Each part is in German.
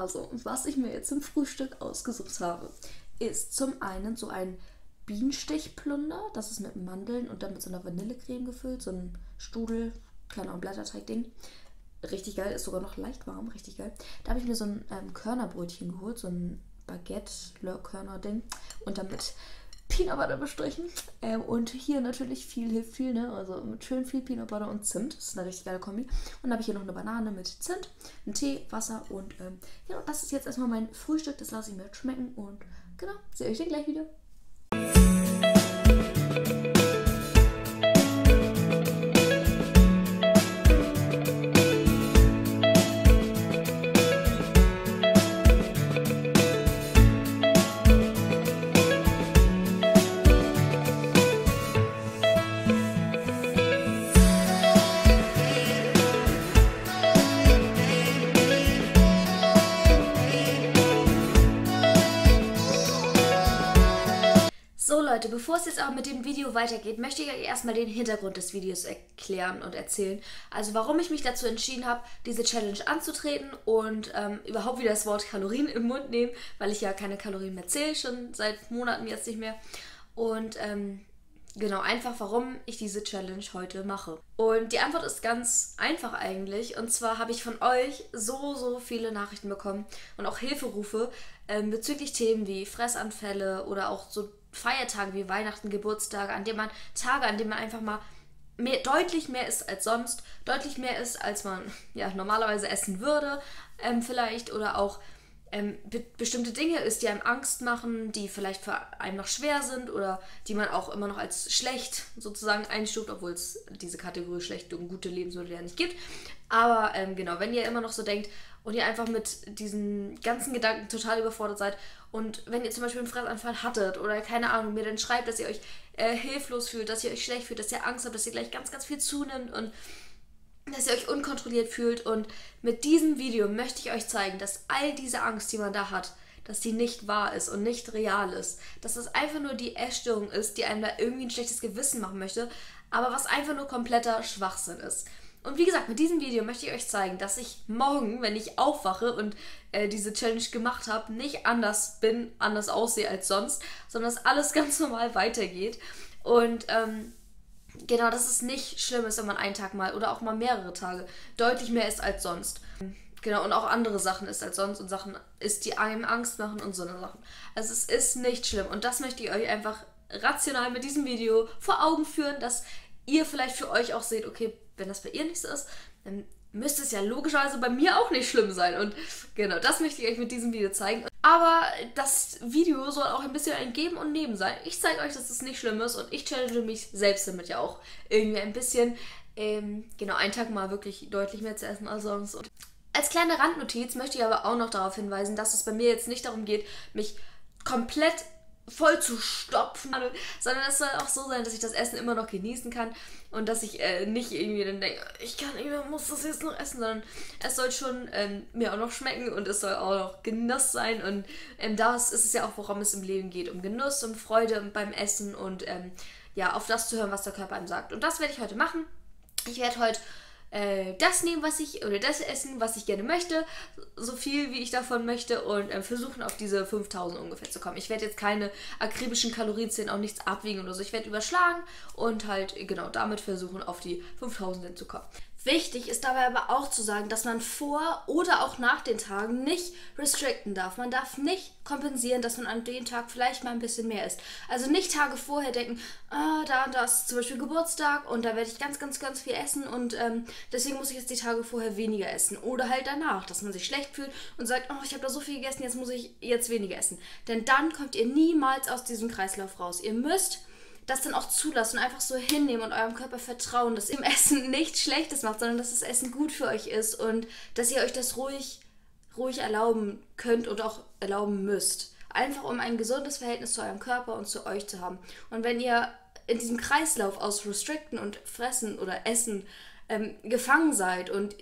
Also, was ich mir jetzt zum Frühstück ausgesucht habe, ist zum einen so ein Bienenstichplunder. Das ist mit Mandeln und dann mit so einer Vanillecreme gefüllt. So ein Strudel, keine Ahnung, Blätterteig-Ding. Richtig geil, ist sogar noch leicht warm, richtig geil. Da habe ich mir so ein ähm, Körnerbrötchen geholt, so ein Baguette-Körner-Ding. Und dann mit Peanut Butter bestrichen. Ähm, und hier natürlich viel hilft viel, ne? Also mit schön viel Peanut Butter und Zimt. Das ist eine richtig geile Kombi. Und dann habe ich hier noch eine Banane mit Zimt, einen Tee, Wasser und ähm, ja, das ist jetzt erstmal mein Frühstück. Das lasse ich mir schmecken und genau, sehe euch dann gleich wieder. Leute, bevor es jetzt auch mit dem Video weitergeht, möchte ich euch erstmal den Hintergrund des Videos erklären und erzählen. Also warum ich mich dazu entschieden habe, diese Challenge anzutreten und ähm, überhaupt wieder das Wort Kalorien im Mund nehmen, weil ich ja keine Kalorien mehr zähle, schon seit Monaten jetzt nicht mehr. Und ähm, genau, einfach warum ich diese Challenge heute mache. Und die Antwort ist ganz einfach eigentlich. Und zwar habe ich von euch so, so viele Nachrichten bekommen und auch Hilferufe ähm, bezüglich Themen wie Fressanfälle oder auch so Feiertage wie Weihnachten, Geburtstage, an denen man Tage, an denen man einfach mal mehr, deutlich mehr isst als sonst, deutlich mehr isst, als man ja normalerweise essen würde, ähm, vielleicht oder auch ähm, be bestimmte Dinge isst, die einem Angst machen, die vielleicht für einen noch schwer sind oder die man auch immer noch als schlecht sozusagen einstuft, obwohl es diese Kategorie schlechte und gute Lebensmittel ja nicht gibt. Aber ähm, genau, wenn ihr immer noch so denkt und ihr einfach mit diesen ganzen Gedanken total überfordert seid und wenn ihr zum Beispiel einen Fressanfall hattet oder keine Ahnung, mir dann schreibt, dass ihr euch äh, hilflos fühlt, dass ihr euch schlecht fühlt, dass ihr Angst habt, dass ihr gleich ganz, ganz viel zunimmt und dass ihr euch unkontrolliert fühlt. Und mit diesem Video möchte ich euch zeigen, dass all diese Angst, die man da hat, dass die nicht wahr ist und nicht real ist. Dass das einfach nur die Essstörung ist, die einem da irgendwie ein schlechtes Gewissen machen möchte, aber was einfach nur kompletter Schwachsinn ist. Und wie gesagt, mit diesem Video möchte ich euch zeigen, dass ich morgen, wenn ich aufwache und äh, diese Challenge gemacht habe, nicht anders bin, anders aussehe als sonst, sondern dass alles ganz normal weitergeht. Und ähm, genau, dass es nicht schlimm ist, wenn man einen Tag mal oder auch mal mehrere Tage deutlich mehr isst als sonst. Genau, und auch andere Sachen isst als sonst und Sachen isst, die einem Angst machen und so eine Sachen. Also es ist nicht schlimm. Und das möchte ich euch einfach rational mit diesem Video vor Augen führen, dass ihr vielleicht für euch auch seht, okay, wenn das bei ihr nicht so ist, dann müsste es ja logischerweise bei mir auch nicht schlimm sein. Und genau, das möchte ich euch mit diesem Video zeigen. Aber das Video soll auch ein bisschen ein Geben und Nehmen sein. Ich zeige euch, dass es nicht schlimm ist und ich challenge mich selbst damit ja auch irgendwie ein bisschen, ähm, genau, einen Tag mal wirklich deutlich mehr zu essen als sonst. Und als kleine Randnotiz möchte ich aber auch noch darauf hinweisen, dass es bei mir jetzt nicht darum geht, mich komplett voll zu stopfen, sondern es soll auch so sein, dass ich das Essen immer noch genießen kann und dass ich äh, nicht irgendwie dann denke, ich kann, ich muss das jetzt noch essen, sondern es soll schon ähm, mir auch noch schmecken und es soll auch noch Genuss sein und ähm, das ist es ja auch, worum es im Leben geht, um Genuss, um Freude beim Essen und ähm, ja, auf das zu hören, was der Körper einem sagt. Und das werde ich heute machen. Ich werde heute äh, das nehmen, was ich, oder das essen, was ich gerne möchte, so viel wie ich davon möchte und äh, versuchen auf diese 5000 ungefähr zu kommen. Ich werde jetzt keine akribischen Kalorien zählen, auch nichts abwiegen oder so. Ich werde überschlagen und halt genau damit versuchen, auf die 5000 zu kommen. Wichtig ist dabei aber auch zu sagen, dass man vor oder auch nach den Tagen nicht restricten darf. Man darf nicht kompensieren, dass man an dem Tag vielleicht mal ein bisschen mehr isst. Also nicht Tage vorher denken, ah, da und da ist zum Beispiel Geburtstag und da werde ich ganz, ganz, ganz viel essen und ähm, deswegen muss ich jetzt die Tage vorher weniger essen. Oder halt danach, dass man sich schlecht fühlt und sagt, oh, ich habe da so viel gegessen, jetzt muss ich jetzt weniger essen. Denn dann kommt ihr niemals aus diesem Kreislauf raus. Ihr müsst das dann auch zulassen und einfach so hinnehmen und eurem Körper vertrauen, dass im Essen nichts Schlechtes macht, sondern dass das Essen gut für euch ist und dass ihr euch das ruhig, ruhig erlauben könnt und auch erlauben müsst. Einfach um ein gesundes Verhältnis zu eurem Körper und zu euch zu haben. Und wenn ihr in diesem Kreislauf aus Restricten und Fressen oder Essen ähm, gefangen seid und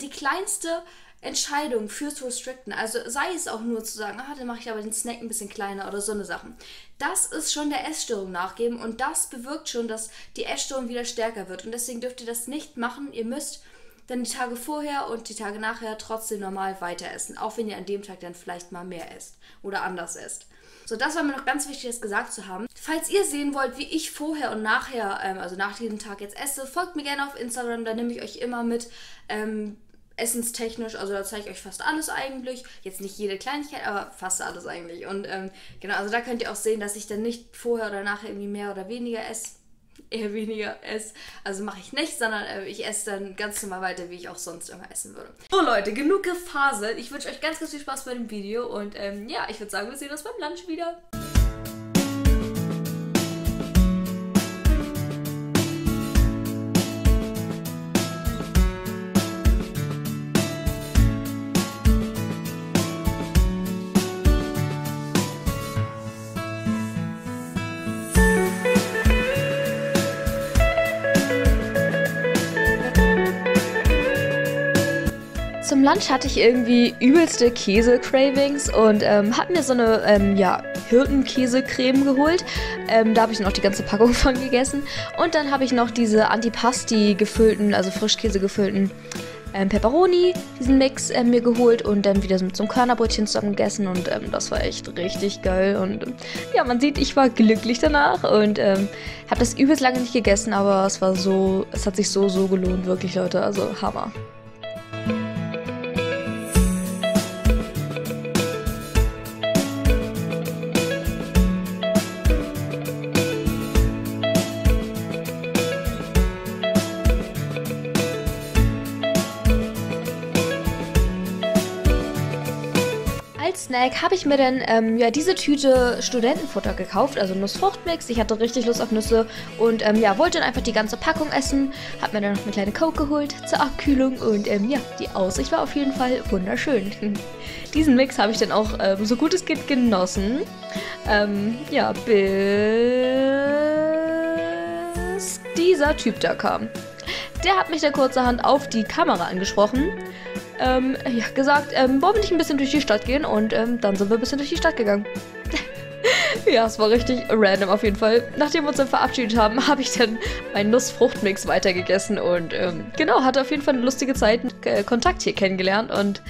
die kleinste Entscheidung fürs Restricten, also sei es auch nur zu sagen, ah, dann mache ich aber den Snack ein bisschen kleiner oder so eine Sachen. Das ist schon der Essstörung nachgeben und das bewirkt schon, dass die Essstörung wieder stärker wird. Und deswegen dürft ihr das nicht machen. Ihr müsst dann die Tage vorher und die Tage nachher trotzdem normal weiter essen. Auch wenn ihr an dem Tag dann vielleicht mal mehr esst oder anders esst. So, das war mir noch ganz wichtig, das gesagt zu haben. Falls ihr sehen wollt, wie ich vorher und nachher, ähm, also nach diesem Tag jetzt esse, folgt mir gerne auf Instagram, da nehme ich euch immer mit. Ähm, essenstechnisch, also da zeige ich euch fast alles eigentlich. Jetzt nicht jede Kleinigkeit, aber fast alles eigentlich. Und ähm, genau, also da könnt ihr auch sehen, dass ich dann nicht vorher oder nachher irgendwie mehr oder weniger esse. Eher weniger esse. Also mache ich nicht, sondern äh, ich esse dann ganz normal weiter, wie ich auch sonst immer essen würde. So Leute, genug gefaselt. Ich wünsche euch ganz, ganz viel Spaß bei dem Video und ähm, ja, ich würde sagen, wir sehen uns beim Lunch wieder. Lunch hatte ich irgendwie übelste Käse-Cravings und ähm, habe mir so eine ähm, ja, Hirtenkäsecreme geholt. Ähm, da habe ich noch die ganze Packung von gegessen. Und dann habe ich noch diese Antipasti gefüllten, also Frischkäse gefüllten ähm, Pepperoni, diesen Mix äh, mir geholt und dann wieder mit so einem Körnerbrötchen zusammen gegessen und ähm, das war echt richtig geil und ähm, ja, man sieht, ich war glücklich danach und ähm, habe das übelst lange nicht gegessen, aber es war so, es hat sich so, so gelohnt, wirklich Leute, also Hammer. Snack habe ich mir dann ähm, ja, diese Tüte Studentenfutter gekauft, also Nussfruchtmix. Ich hatte richtig Lust auf Nüsse und ähm, ja, wollte dann einfach die ganze Packung essen. Habe mir dann noch eine kleine Coke geholt zur Abkühlung und ähm, ja, die Aussicht war auf jeden Fall wunderschön. Diesen Mix habe ich dann auch ähm, so gut es geht genossen. Ähm, ja, bis dieser Typ da kam. Der hat mich dann kurzerhand auf die Kamera angesprochen ähm, ja, gesagt, ähm, wollen wir nicht ein bisschen durch die Stadt gehen? Und ähm, dann sind wir ein bisschen durch die Stadt gegangen. ja, es war richtig random auf jeden Fall. Nachdem wir uns dann verabschiedet haben, habe ich dann meinen Nussfruchtmix weitergegessen und ähm, genau, hatte auf jeden Fall eine lustige Zeit, äh, Kontakt hier kennengelernt und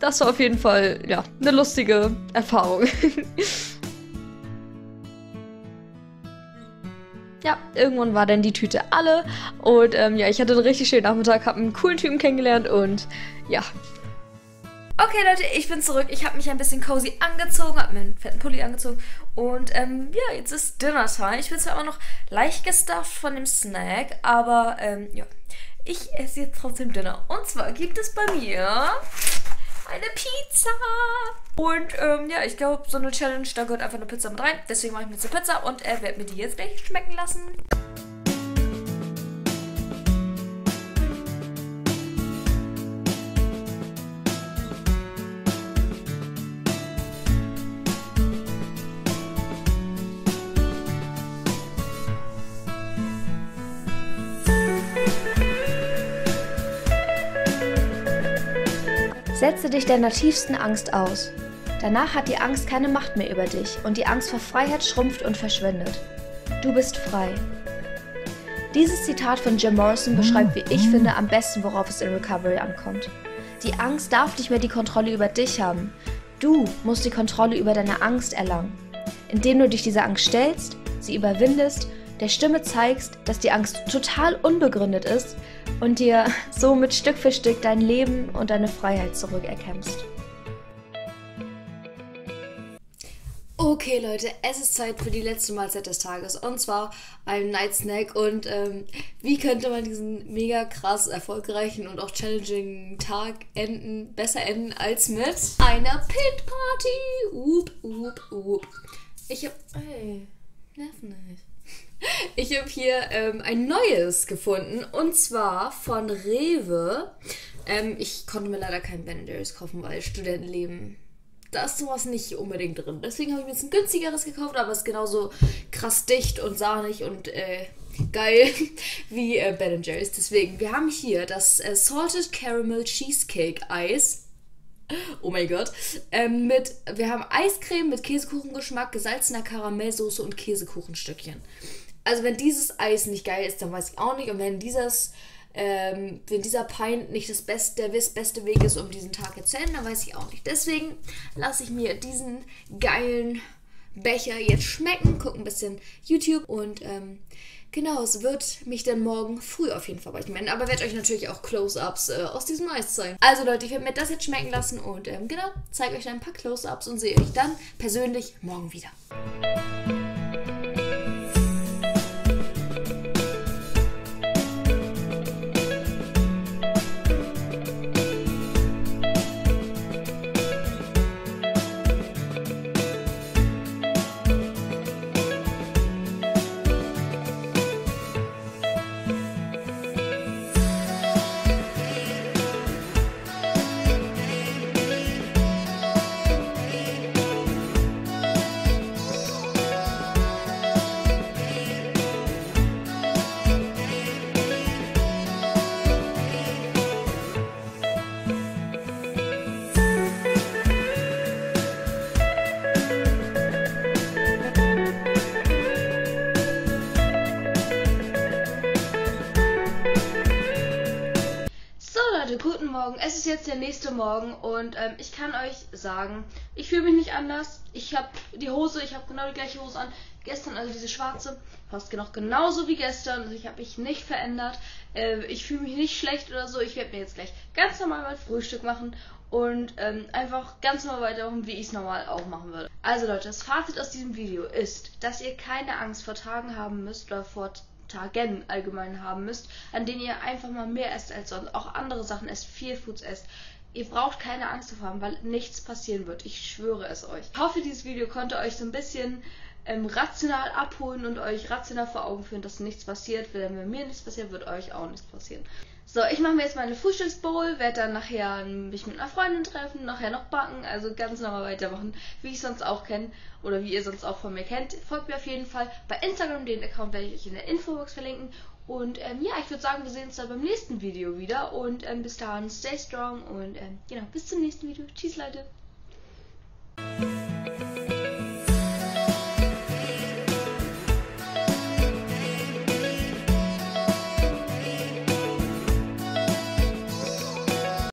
das war auf jeden Fall, ja, eine lustige Erfahrung. ja, irgendwann war dann die Tüte alle. Und ähm, ja, ich hatte einen richtig schönen Nachmittag, habe einen coolen Typen kennengelernt und ja. Okay, Leute, ich bin zurück. Ich habe mich ein bisschen cozy angezogen, habe mir einen fetten Pulli angezogen. Und ähm, ja, jetzt ist Dinner-Time. Ich bin zwar immer noch leicht gestufft von dem Snack, aber ähm, ja, ich esse jetzt trotzdem Dinner. Und zwar gibt es bei mir eine Pizza. Und ähm, ja, ich glaube, so eine Challenge, da gehört einfach eine Pizza mit rein. Deswegen mache ich mir jetzt eine Pizza und äh, werde mir die jetzt gleich schmecken lassen. Setze dich deiner tiefsten Angst aus. Danach hat die Angst keine Macht mehr über dich und die Angst vor Freiheit schrumpft und verschwindet. Du bist frei. Dieses Zitat von Jim Morrison beschreibt, wie ich finde, am besten, worauf es in Recovery ankommt. Die Angst darf nicht mehr die Kontrolle über dich haben. Du musst die Kontrolle über deine Angst erlangen. Indem du dich dieser Angst stellst, sie überwindest der Stimme zeigst, dass die Angst total unbegründet ist und dir somit Stück für Stück dein Leben und deine Freiheit zurückerkämpfst. Okay, Leute, es ist Zeit für die letzte Mahlzeit des Tages und zwar ein Night Snack. Und ähm, wie könnte man diesen mega krass erfolgreichen und auch challenging Tag enden, besser enden als mit einer Pit Party? Up, up, up. Ich hab. Ey, nerv nicht. Ich habe hier ähm, ein neues gefunden und zwar von Rewe. Ähm, ich konnte mir leider kein Ben Jerry's kaufen, weil Studentenleben, da ist sowas nicht unbedingt drin. Deswegen habe ich mir jetzt ein günstigeres gekauft, aber es ist genauso krass dicht und sahnig und äh, geil wie äh, Ben Jerry's. Deswegen, wir haben hier das äh, Salted Caramel Cheesecake Eis Oh mein Gott. Ähm, mit, wir haben Eiscreme mit Käsekuchengeschmack, gesalzener Karamellsoße und Käsekuchenstückchen. Also wenn dieses Eis nicht geil ist, dann weiß ich auch nicht. Und wenn dieses ähm, wenn dieser Pint nicht das beste, der beste Weg ist, um diesen Tag jetzt zu enden, dann weiß ich auch nicht. Deswegen lasse ich mir diesen geilen Becher jetzt schmecken, gucke ein bisschen YouTube und ähm, genau, es wird mich dann morgen früh auf jeden Fall bei euch melden. Aber werde euch natürlich auch Close-Ups äh, aus diesem Eis zeigen. Also Leute, ich werde mir das jetzt schmecken lassen und ähm, genau, zeige euch dann ein paar Close-Ups und sehe euch dann persönlich morgen wieder. Guten Morgen. Es ist jetzt der nächste Morgen und ähm, ich kann euch sagen, ich fühle mich nicht anders. Ich habe die Hose, ich habe genau die gleiche Hose an. Gestern, also diese schwarze, passt genau genauso wie gestern. Also ich habe mich nicht verändert. Äh, ich fühle mich nicht schlecht oder so. Ich werde mir jetzt gleich ganz normal mein Frühstück machen und ähm, einfach ganz normal weitermachen, wie ich es normal auch machen würde. Also Leute, das Fazit aus diesem Video ist, dass ihr keine Angst vor Tagen haben müsst oder vor Tagen allgemein haben müsst, an denen ihr einfach mal mehr esst als sonst, auch andere Sachen esst, viel Foods esst. Ihr braucht keine Angst davor haben, weil nichts passieren wird. Ich schwöre es euch. Ich hoffe, dieses Video konnte euch so ein bisschen ähm, rational abholen und euch rational vor Augen führen, dass nichts passiert. Wenn mir nichts passiert, wird euch auch nichts passieren. So, ich mache mir jetzt meine Frühstücksbowl, werde dann nachher mich mit einer Freundin treffen, nachher noch backen, also ganz normal weitermachen, wie ich sonst auch kenne oder wie ihr sonst auch von mir kennt. Folgt mir auf jeden Fall bei Instagram, den Account werde ich euch in der Infobox verlinken. Und ähm, ja, ich würde sagen, wir sehen uns dann beim nächsten Video wieder. Und ähm, bis dahin, stay strong und ähm, genau, bis zum nächsten Video. Tschüss, Leute.